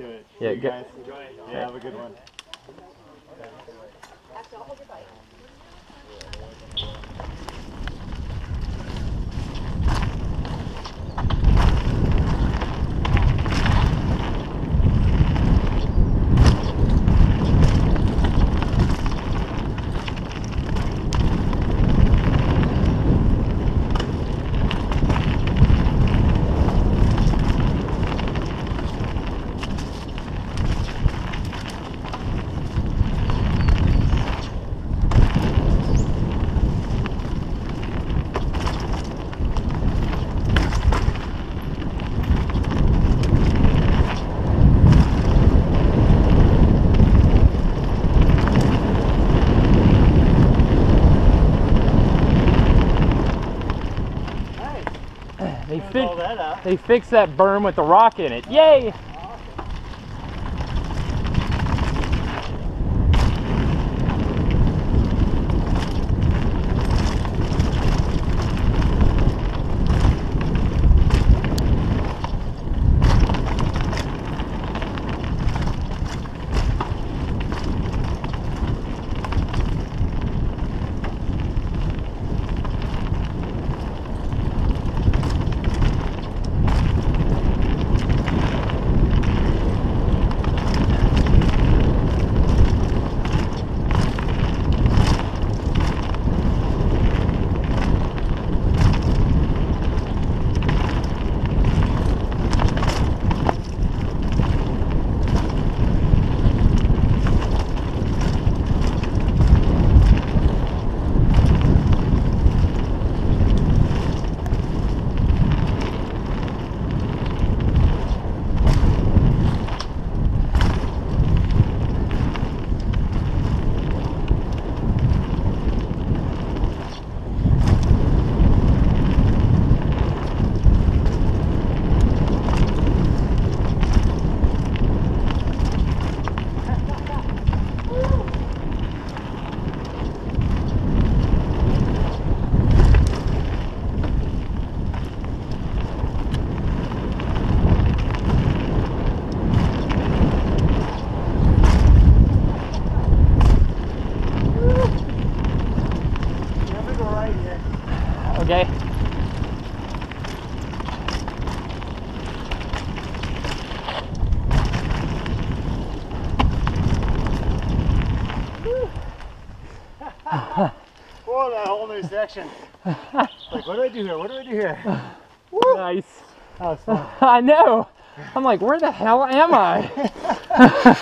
do it. Yeah, you guys. Yeah, have a good one. Fixed that they fixed that berm with the rock in it. Yay! I'm gonna go right here. Okay. Whoa, that whole new section. like, what do I do here? What do I do here? Nice. Was fun. I know. I'm like, where the hell am I?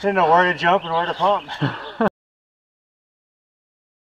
Didn't know where to jump and where to pump.